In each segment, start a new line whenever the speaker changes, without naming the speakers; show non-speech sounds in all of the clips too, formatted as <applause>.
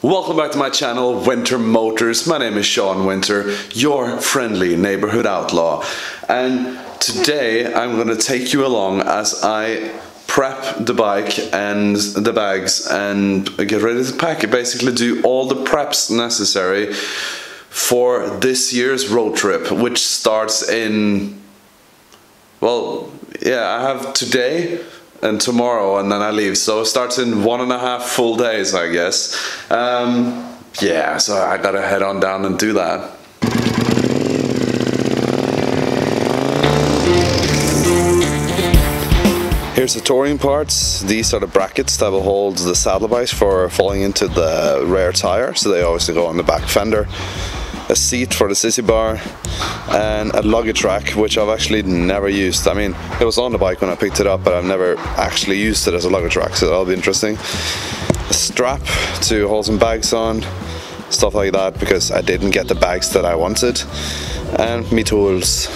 Welcome back to my channel, Winter Motors. My name is Sean Winter, your friendly neighborhood outlaw. And today I'm going to take you along as I prep the bike and the bags and get ready to pack it. Basically, do all the preps necessary for this year's road trip, which starts in, well, yeah, I have today and tomorrow and then I leave. So it starts in one and a half full days, I guess. Um, yeah, so I gotta head on down and do that. Here's the touring parts. These are the brackets that will hold the saddle saddlebags for falling into the rear tire. So they obviously go on the back fender. A seat for the sissy bar and a luggage rack which I've actually never used. I mean it was on the bike when I picked it up but I've never actually used it as a luggage rack so that'll be interesting. A strap to hold some bags on, stuff like that because I didn't get the bags that I wanted and me tools.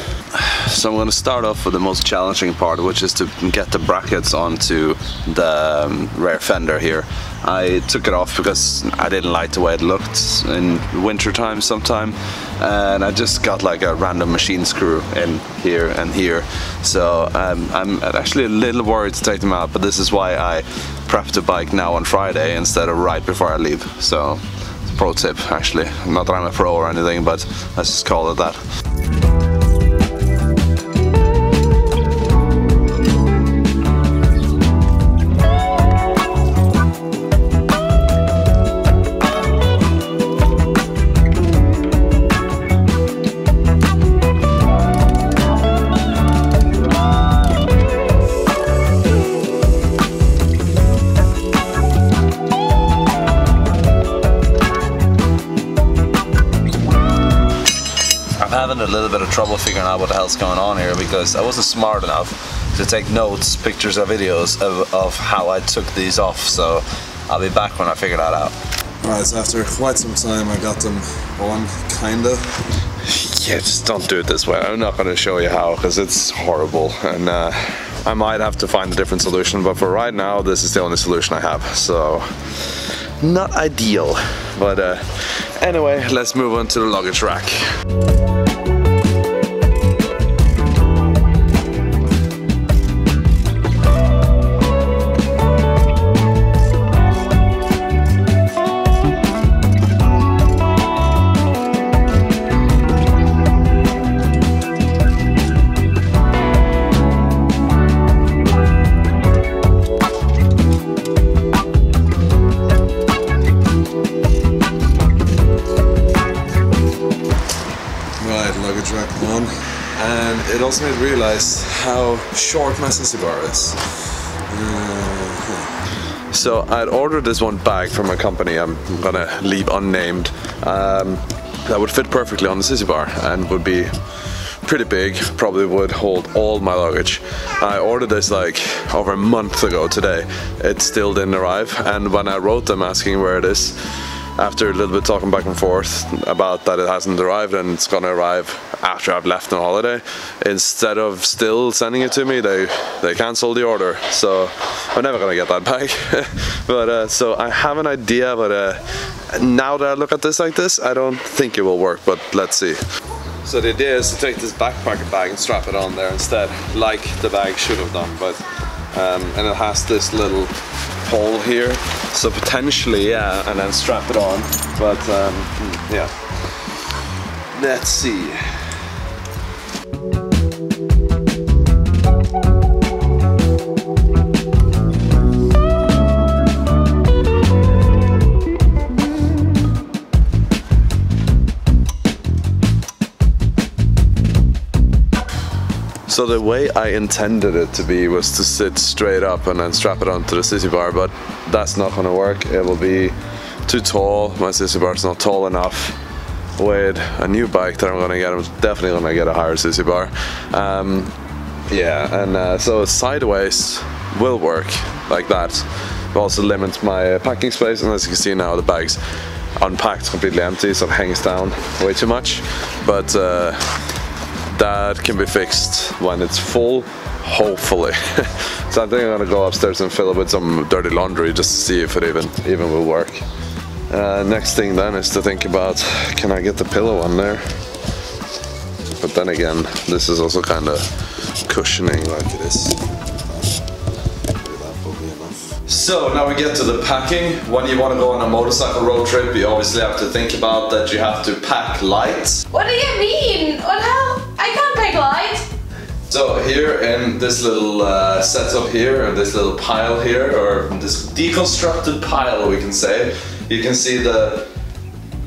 So I'm going to start off with the most challenging part, which is to get the brackets onto the um, rear fender here. I took it off because I didn't like the way it looked in winter time sometime and I just got like a random machine screw in here and here. So um, I'm actually a little worried to take them out but this is why I prepped the bike now on Friday instead of right before I leave. So pro tip actually not that I'm a pro or anything but let's just call it that having a little bit of trouble figuring out what the hell's going on here because I wasn't smart enough to take notes, pictures or videos of, of how I took these off so I'll be back when I figure that out.
Alright, so after quite some time I got them on, kinda. <laughs>
Yeah, just don't do it this way. I'm not going to show you how because it's horrible and uh, I might have to find a different solution but for right now this is the only solution I have so not ideal but uh, anyway let's move on to the luggage rack.
Also made realize how short my sissy bar is.
Uh, so I'd ordered this one bag from a company I'm gonna leave unnamed um, that would fit perfectly on the sissy bar and would be pretty big, probably would hold all my luggage. I ordered this like over a month ago today. It still didn't arrive and when I wrote them asking where it is, after a little bit talking back and forth about that it hasn't arrived and it's gonna arrive after I've left on holiday. Instead of still sending it to me they they cancelled the order. So I'm never gonna get that back. <laughs> But uh, so I have an idea but uh, now that I look at this like this I don't think it will work but let's see. So the idea is to take this backpacker bag and strap it on there instead like the bag should have done but um, and it has this little hole here. So potentially yeah and then strap it on but um, hmm, yeah. Let's see So the way I intended it to be was to sit straight up and then strap it onto the sissy bar, but that's not gonna work. It will be too tall. My sissy bar is not tall enough. With a new bike that I'm gonna get, I'm definitely gonna get a higher sissy bar. Um, yeah, and uh, so sideways will work like that. It also limits my uh, packing space, and as you can see now, the bag's unpacked, completely empty, so it hangs down way too much. But uh, that can be fixed when it's full hopefully <laughs> so I think I'm gonna go upstairs and fill it with some dirty laundry just to see if it even even will work Uh, next thing then is to think about can I get the pillow on there? But then again, this is also kind of cushioning like it is. So now we get to the packing. When you want to go on a motorcycle road trip, you obviously have to think about that you have to pack light.
What do you mean? What the light.
So here in this little uh, setup here, or this little pile here, or this deconstructed pile we can say, you can see the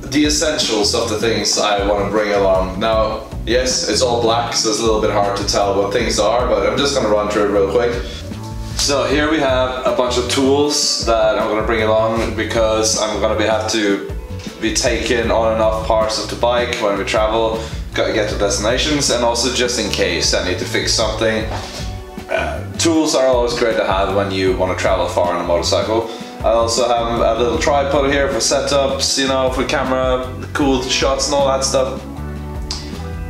the essentials of the things I want to bring along. Now, yes, it's all black, so it's a little bit hard to tell what things are, but I'm just gonna run through it real quick. So here we have a bunch of tools that I'm gonna bring along because I'm gonna be, have to be taking on and off parts of the bike when we travel, gotta get to destinations, and also just in case I need to fix something. Uh, tools are always great to have when you want to travel far on a motorcycle. I also have a little tripod here for setups, you know, for camera, cool shots and all that stuff.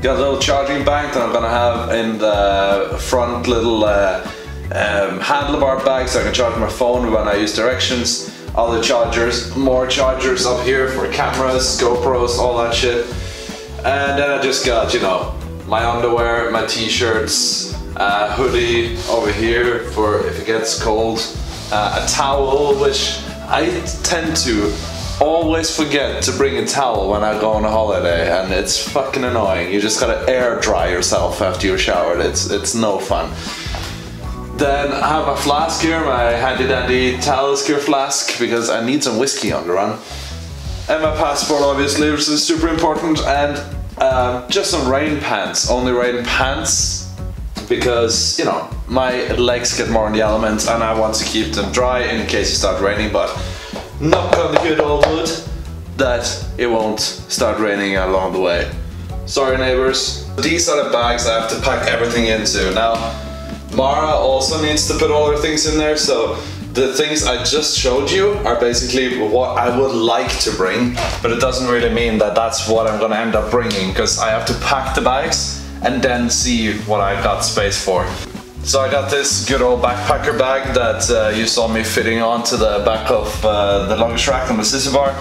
Got a little charging bank that I'm gonna have in the front little uh, um, handlebar bag so I can charge my phone when I use directions. Other chargers, more chargers up here for cameras, GoPros, all that shit. And then I just got, you know, my underwear, my t-shirts, hoodie over here for if it gets cold, uh, a towel, which I tend to always forget to bring a towel when I go on a holiday and it's fucking annoying. You just gotta air dry yourself after you're showered. It's, it's no fun. Then I have my flask here, my handy dandy Talisker flask, because I need some whiskey on the run. And my passport, obviously, which is super important, and um, just some rain pants, only rain pants, because, you know, my legs get more in the elements and I want to keep them dry in case it starts raining, but knock on the good old wood that it won't start raining along the way. Sorry neighbors. These are the bags I have to pack everything into. Now, Mara also needs to put all her things in there, so the things I just showed you are basically what I would like to bring, but it doesn't really mean that that's what I'm gonna end up bringing, because I have to pack the bags and then see what I've got space for. So I got this good old backpacker bag that uh, you saw me fitting onto the back of uh, the luggage rack on the sissy bar.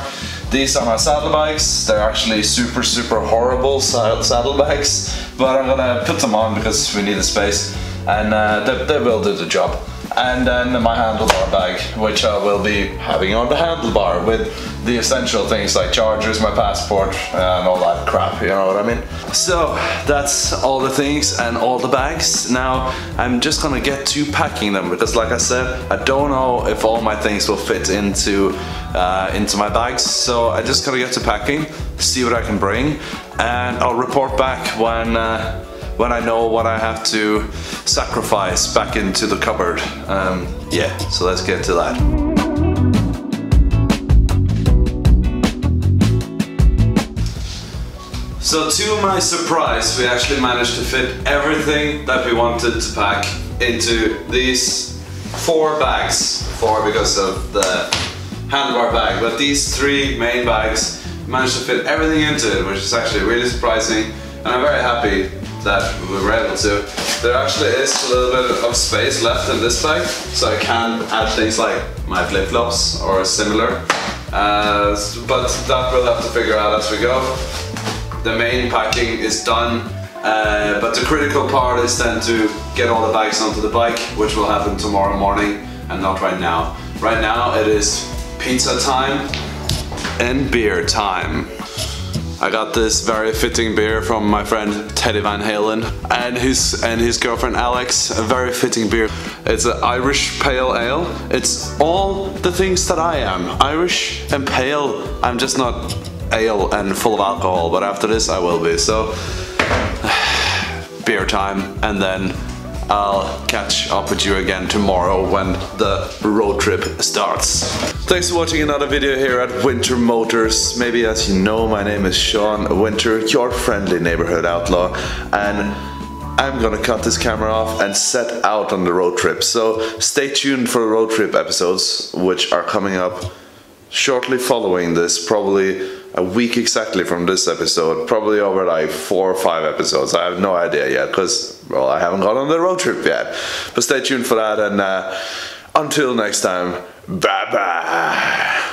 These are my saddle bags. They're actually super, super horrible saddle bags, but I'm gonna put them on because we need the space and uh, they, they, will do the job. And then my handlebar bag, which I will be having on the handlebar with the essential things like chargers, my passport, and all that crap, you know what I mean? So that's all the things and all the bags. Now I'm just gonna get to packing them because like I said, I don't know if all my things will fit into, uh, into my bags. So I just gotta get to packing, see what I can bring, and I'll report back when uh, when I know what I have to sacrifice back into the cupboard. Um, yeah, so let's get to that. So to my surprise, we actually managed to fit everything that we wanted to pack into these four bags. Four because of the handlebar bag, but these three main bags managed to fit everything into it, which is actually really surprising. And I'm very happy that we were able to. There actually is a little bit of space left in this bag, so I can add things like my flip-flops or similar. Uh, but that we'll have to figure out as we go. The main packing is done, uh, but the critical part is then to get all the bags onto the bike, which will happen tomorrow morning and not right now. Right now it is pizza time and beer time. I got this very fitting beer from my friend Teddy Van Halen and his and his girlfriend Alex. A very fitting beer. It's an Irish pale ale. It's all the things that I am. Irish and pale. I'm just not ale and full of alcohol, but after this I will be. So <sighs> beer time and then I'll catch up with you again tomorrow when the road trip starts. Thanks for watching another video here at Winter Motors. Maybe as you know, my name is Sean Winter, your friendly neighborhood outlaw, and I'm gonna cut this camera off and set out on the road trip. So stay tuned for the road trip episodes, which are coming up shortly following this, probably a week exactly from this episode, probably over like four or five episodes. I have no idea yet because, well, I haven't gone on the road trip yet. But stay tuned for that, and uh, until next time, bye bye.